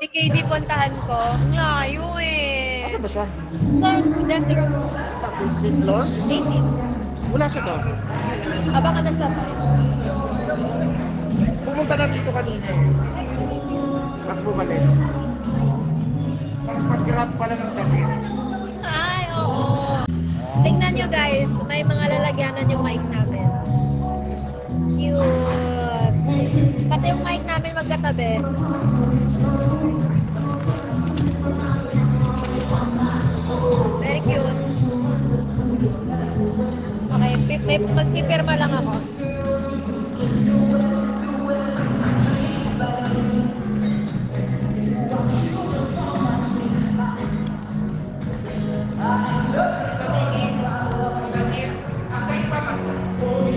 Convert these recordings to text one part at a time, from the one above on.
Si KD puntahan ko. Ang Layo eh. Asa ba siya? Sa dressing room. Sa fifth floor? 18. Wala siya to. Ah, baka nasa pa. Pumunta na dito kanina. Mas bumalik. Pag-grab pala ng gabi. Ay, oo. Tingnan nyo guys, may mga lalagyanan yung mic namin. Cute. Pati yung mic namin magkatabi. Very cute. Okay, pi- may, magpipirma lang ako.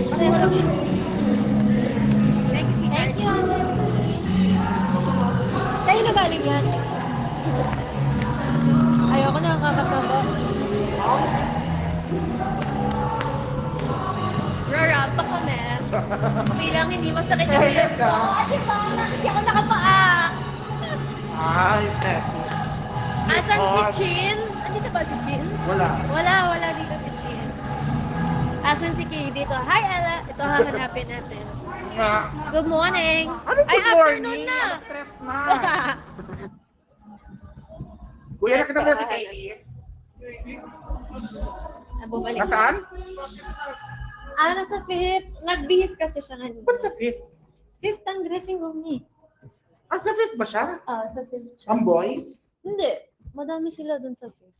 Pareho lang. Bilang hindi masakit ears ka? ko. Ah, di ba? Hindi ako nakapaa. Ah, is that? Asan si Chin? Andito ba si Chin? Wala. Wala, wala dito si Chin. Asan si Kay dito? Hi, Ella. Ito hahanapin natin. Good morning. Ano Ay, afternoon morning? na. Alas stress na. Kuya, nakita mo na si Katie? Ah, bumalik. Nasaan? Ah, nasa fifth. Nagbihis kasi siya kanina. Ba't sa fifth? Fifth ang dressing room niya. Ah, sa fifth ba siya? Ah, sa fifth siya. Ang boys? Hindi. Madami sila dun sa fifth.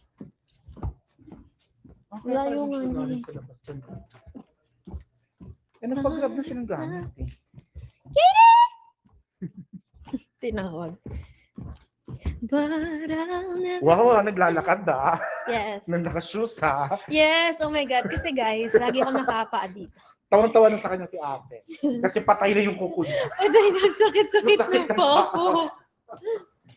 Okay, Layo parang nga siya niya galing eh. Eh, nagpag-grab na siya ng gamit eh. Tinawag. But I'll never... Wow, naglalakad ah. Yes. Nang nakashoes ha. Yes, oh my God. Kasi guys, lagi akong nakapa dito. Tawan-tawa na sa kanya si ate. Kasi patay na yung kuko niya. Ay, dahil nagsakit-sakit Sakit ng ng pako.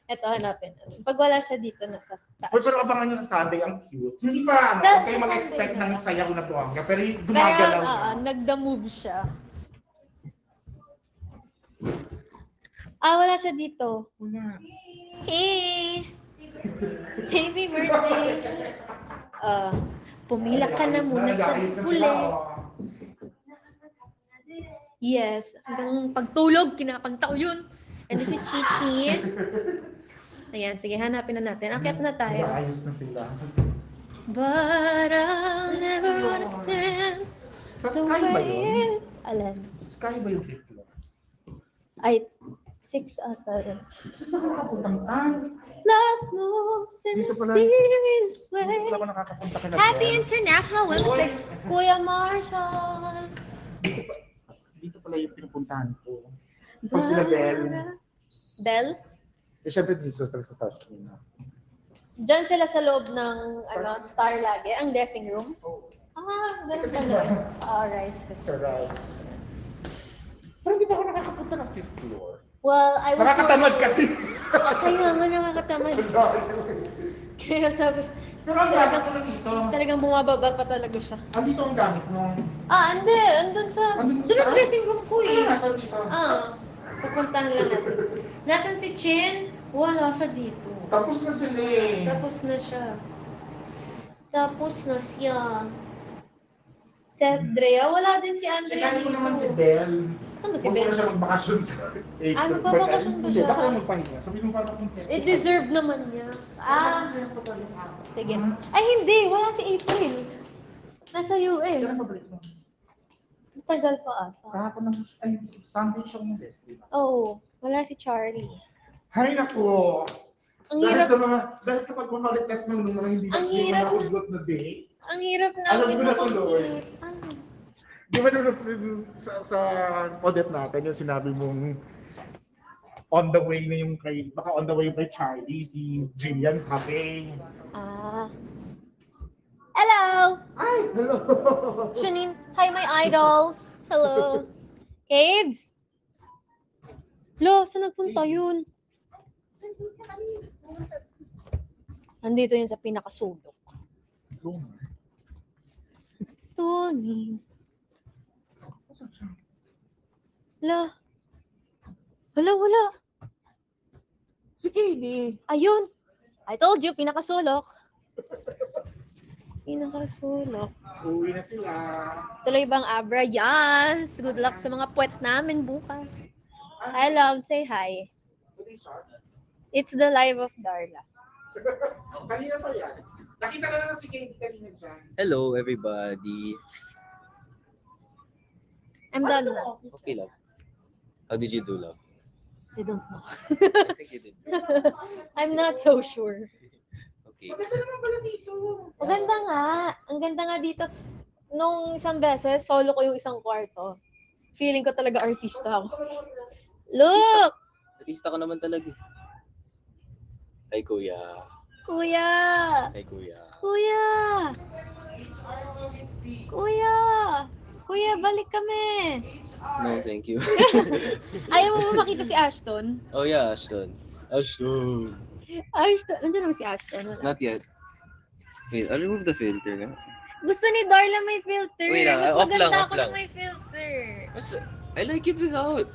Ito, hanapin. Pag wala siya dito, nasa taas. Uy, pero abangan nyo sa Sunday, ang cute. Hindi pa, ano, Sa- huwag kayo mag-expect Sunday ng na. sayaw na buwangga. Pero yung Pero, gumagalaw siya. oo, nagda-move siya. Ah, wala siya dito. Wala. Hey! Happy birthday! Ah, pumila ka na muna sa oh. Yes, hanggang pagtulog, kinakanta ko yun. And this is Chichi. Ayan, sige, hanapin na natin. Akyat na tayo. Nag-aayos na sila. But I'll never understand Sa the Sky ba yun? way... Alan? Sky ba yung fifth floor? Ay, six ata rin. Love moves in Dito pala. Hindi mysterious ways. nakakapunta ka na. Happy International Women's Day, Kuya Marshall. Dito, pa, dito pala yung pinupuntahan ko. Pag sila Bell. Bell? Eh, syempre dito sa sa Tasmina. Diyan sila sa loob ng ano, star lagi, ang dressing room. Oh, Ah, ganun Kasi pala. ba- Ah, rice kasi. Sir Rice. Pero hindi pa ako nakakapunta ng fifth floor. Well, I was... Nakakatamad kasi. Kaya nga nakakatamad. Kaya sabi, Pero ang gamit ko dito. talagang bumababa pa talaga siya. Andito ang gamit mo. Ah, hindi. Andun sa... Andun sa dressing room ko eh. Ah, nasa dito. Ah, pupuntahan lang natin. Nasaan si Chin? Wala siya dito. Tapos na sila eh. Tapos na siya. Tapos na siya. Si Andrea, wala din si Andrea ko dito. naman si Belle. Saan ba si Huwag Belle? ko na siya magbakasyon sa April. Ah, magbabakasyon ba Hindi, siya? baka magpahinga. Sabi mo parang kung Eh, deserve naman niya. Ah, sige. Ay, hindi. Wala si April. Nasa US. Kaya pabalik mo. Tagal pa ata. Kahapon ng, ay, Sunday siya umalis, di ba? Oo. wala si Charlie. Hay nako! Ang dahil hirap, sa mga, dahil sa pagmamalites ng mga hindi Ang hirap na- nakugot na day, ang hirap Alam namin ko na mag-complete. Ano? Di ba nung sa, sa audit natin yung sinabi mong on the way na yung kay, baka on the way kay Charlie, si Jillian Cafe. Ah. Hello! Ay, hello! Janine, hi my idols! Hello! Kids! Lo, saan nagpunta yun? Andito yun sa pinakasulok. Tony. La. Wala, wala. Si Katie. Ayun! I told you, pinakasulok. Pinakasulok. Uwi na sila. Tuloy bang Abra? Yes! Good luck sa mga puwet namin bukas. I love, say hi. It's the life of Darla. Kanina pa yan. Nakita ko na lang si Katie kanina dyan. Hello, everybody. I'm office? Okay lang. How did you do, love? I don't know. I think you did. I'm not so sure. Okay. Maganda naman pala dito. Maganda nga. Ang ganda nga dito. Nung isang beses, solo ko yung isang kwarto. Feeling ko talaga artista ako. Look! Artista ka naman talaga. Hi, kuya. Kuya! Hi, kuya. Kuya! Kuya! Kuya, balik kami! No, thank you. Ayaw mo ba makita si Ashton? oh, yeah, Ashton. Ashton. Ashton, nandiyan naman si Ashton. Wala. Not yet. Wait, I'll remove the filter na. Gusto ni Darla may filter. Wait lang, Mas off maganda lang, off ako lang. may filter. Mas, I like it without.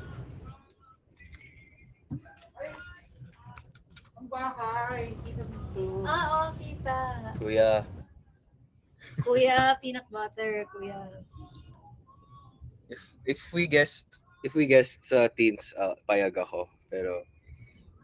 Ang bahay. Kita dito. Ah, oo, kita. Kuya. Kuya, peanut butter, kuya. If if we guessed, if we guessed sa teens, uh, payag ako. Pero,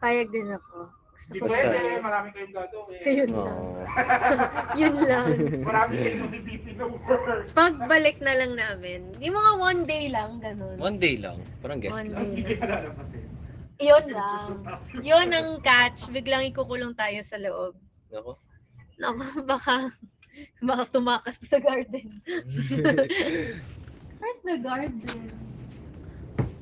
Payag din ako. Gusto Di ko Basta. pwede. Marami kayong gagawin. Yun lang. oh, Yun lang. Marami kayong magbibitin ng work. Pagbalik na lang namin. Yung mga one day lang, ganun. one day lang. Parang guest One lang. Hindi kayo lalapasin. Yun lang. Yun ang catch. Biglang ikukulong tayo sa loob. Nako. Naku, baka, baka tumakas sa garden. Where's the garden?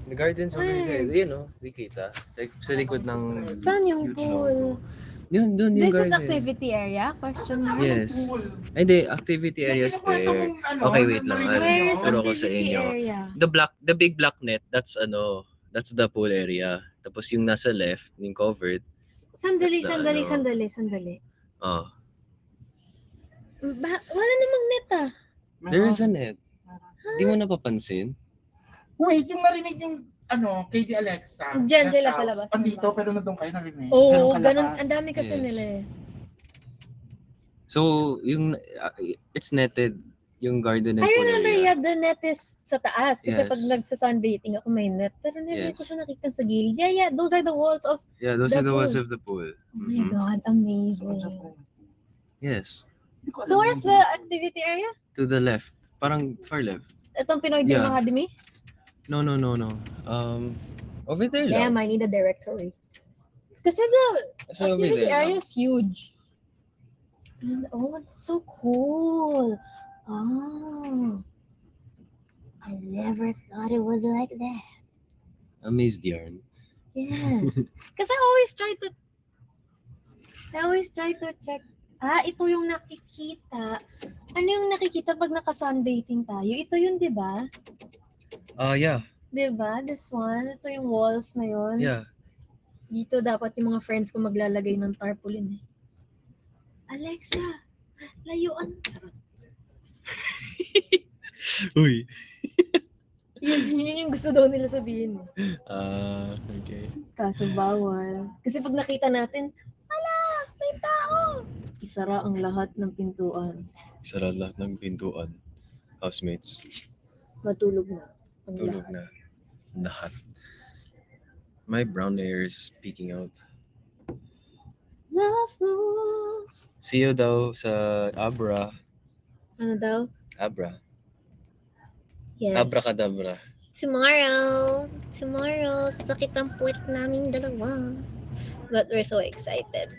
The garden's over there. Yun, no? Di kita. Sa, sa likod ng... Saan yung huge pool? logo. Yun, dun yung This is garden. activity area? Question mark? Yes. Pool. Ay, Hindi, activity areas there. ano, Okay, wait lang. narinig Where is Turo ko sa activity inyo. area? The black, the big black net, that's ano, that's the pool area. Tapos yung nasa left, yung covered, Sandali, That's the sandali, ano. sandali, sandali. oh, Ba- wala namang net ah. there is a net. Di mo napapansin? Wait, yung narinig yung ano, kay di Alexa. Diyan na sila sa labas. Andito, pero nandun kayo narinig. Oo, Ganun ganun. Ang dami kasi Yes. nila eh. So, yung, uh, it's netted, yung garden and I pool remember, yeah, the net is sa taas. Kasi Yes. pag nagsa-sunbathing ako, may net. Pero never Yes. ko siya nakita sa gilid. Yeah, yeah, those are the walls of, Yeah, those the are the walls pool. of the pool. oh my Mhm. God, amazing. Yes. So where's the activity area? To the left. Parang far left. Itong Pinoy Dream Yeah. Academy? No, no, no, no. Um, over there Damn, lang. I need a directory. Kasi the So, over activity there area lang. is huge. And, oh, it's so cool. Oh. I never thought it was like that. Amazed yarn. Yes. Kasi I always try to I always try to check Ah, ito yung nakikita. Ano yung nakikita pag naka-sunbathing tayo? Ito yun, di ba? Ah, yeah. Di ba? This one. Ito yung walls na yun. Yeah. Dito dapat yung mga friends ko maglalagay ng tarpaulin eh. Alexa, layuan. Uy. Yun, yun yung gusto daw nila sabihin. eh. Ah, okay. Kaso bawal. Kasi pag nakita natin, ala, may tao! Isara ang lahat ng pintuan. Sara lahat ng pintuan. Housemates. Matulog na. Ang Tulog lahat. na. Lahat. My brown hair is peeking out. Love moves. See you daw sa Abra. Ano daw? Abra. Yes. Abracadabra. Tomorrow. Tomorrow. Sakit ang puwet naming dalawa. But we're so excited.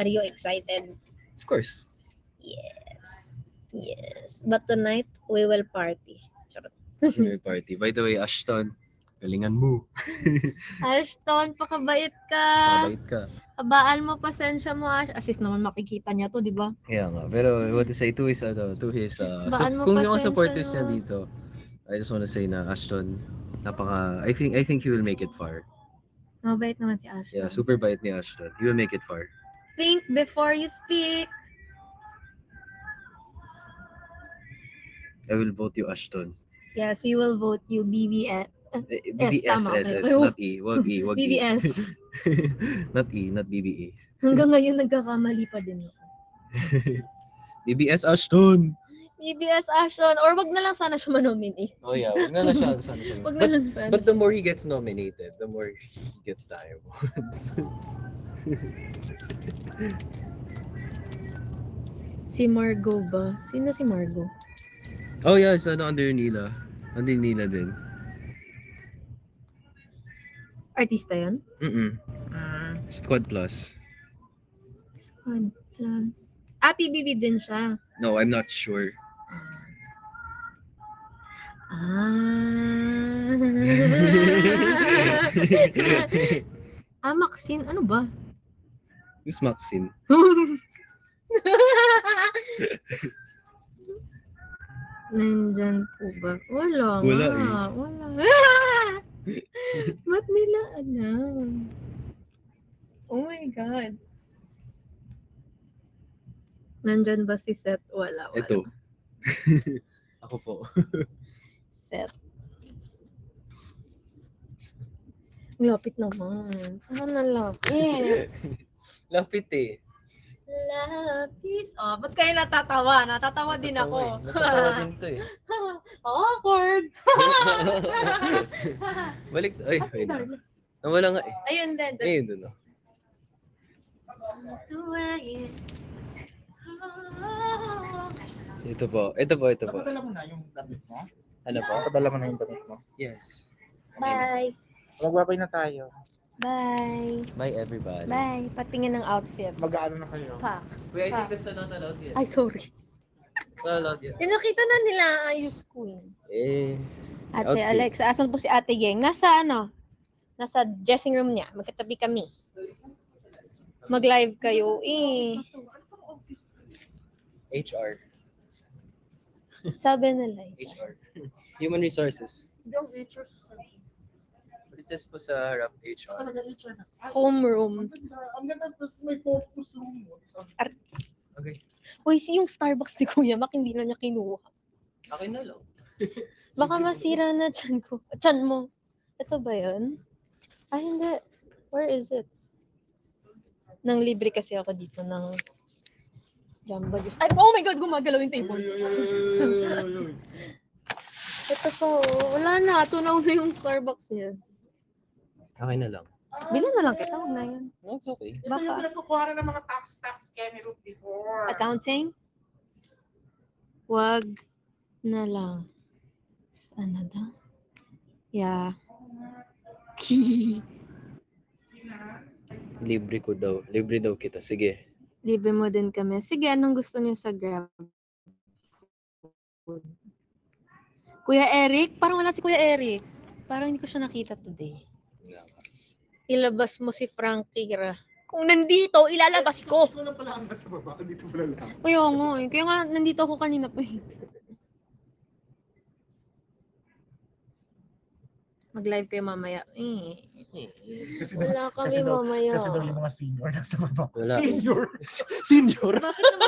Are you excited? Of course. Yes. But tonight, we will party. Charot. May party. By the way, Ashton, galingan mo. Ashton, pakabait ka. Mabait ka. Habaan mo, pasensya mo, Ash. As if naman makikita niya to, di ba? Kaya nga. Pero what to say to his, ano, to his, uh, Baan mo kung yung supporters niya dito, I just want to say na Ashton, napaka, I think, I think he will make it far. Mabait naman si Ashton. Yeah, super bait ni Ashton. He will make it far. Think before you speak. I will vote you Ashton. Yes, we will vote you BBS. Eh, Yes, tama, BBS, okay. SS, not E. Wag E, wag E. BBS. not E, not BBE. Hanggang ngayon nagkakamali pa din ako. BBS Ashton! EBS Ashton, or wag na lang sana siya manominate. Oh yeah, wag na lang siya. Sana siya. Wag na lang sana. but the more he gets nominated, the more he gets diamonds. Si Margot ba? Sino si Margot? Oh yeah, sana under nila. Under nila din. Artista yan? Mm-mm. Ah, Squad Plus. Squad Plus. Ah, PBB din siya. No, I'm not sure. Ah. ah, Maxine, ano ba? Who's Maxine? Nandyan po ba? Wala Wala nga. Wala. Ba't nila alam? Oh my God. Nandyan ba si Seth? Wala. wala. Ito. Ako po. Seth. Lapit naman. Ano na lapit? Lapit eh. Lapit. Oh, ba't kayo natatawa? Natatawa din ako. Natatawa din to eh. Awkward. Balik. Ay, lang. Nawala nga eh. Ayun din. Ayun dun. oh. Ito po. Ito po, ito po. Napadala mo na yung damit mo? Ano po? Napadala mo na yung damit mo. Yes. Bye. Magbabay na tayo. Bye. Bye everybody. Bye. Patingin ng outfit. Mag-ano na kayo. Pa. Wait, I Pa. think that's not allowed yet. Ay, sorry. It's not allowed yet. Eh, nakita na nila ang ayos ko eh. Eh. Ate Outfit. Alexa, asan po si Ate Geng? Nasa ano? Nasa dressing room niya. Magkatabi kami. Mag-live kayo. Eh, HR. sabi nila. eh. HR. Human Resources. Ang HR this po sa harap? HR? Homeroom. Ang ganda. Ang ganda. Tapos may focus room. Tapos, Okay. Uy, si yung Starbucks ni Kuya Mac, hindi na niya kinuha. Akin na lang. Baka masira na chan ko. Chan mo. Ito ba yun? Ay, hindi. Where is it? Nang libre kasi ako dito ng Jamba Juice. Ay, oh my God, gumagalaw yung table. Ito po, wala na. Tunaw na yung Starbucks niya. Akin na lang. Bilhin na lang kita, huwag na yan. No, it's okay. Ito yung Baka. pinagkukuha na ng mga tax-tax Kenny Root before. Accounting? Wag na lang. Ano daw? Yeah. Libre ko daw. Libre daw kita. Sige. Libre mo din kami. Sige, anong gusto niyo sa Grab? Kuya Eric? Parang wala si Kuya Eric. Parang hindi ko siya nakita today. Ilabas mo si Frankie Ra. Kung nandito, ilalabas ko. Ito lang pala ang nasa baba. Dito pala lang. Kaya nga eh. Kaya nga nandito ako kanina pa eh. Mag-live kayo mamaya. Eh. Kasi Wala kami kasi daw- mamaya. Kasi daw yung mga senior nasa baba. Wala. Senior. Senior? Bakit naman